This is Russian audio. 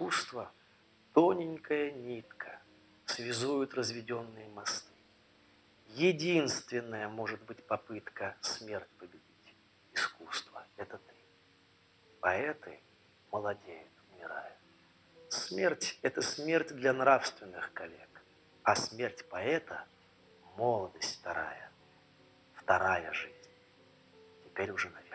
Искусство – тоненькая нитка, связует разведенные мосты. Единственная может быть попытка смерть победить. Искусство – это ты. Поэты молодеют, умирают. Смерть – это смерть для нравственных коллег, а смерть поэта – молодость вторая, вторая жизнь. Теперь уже навек.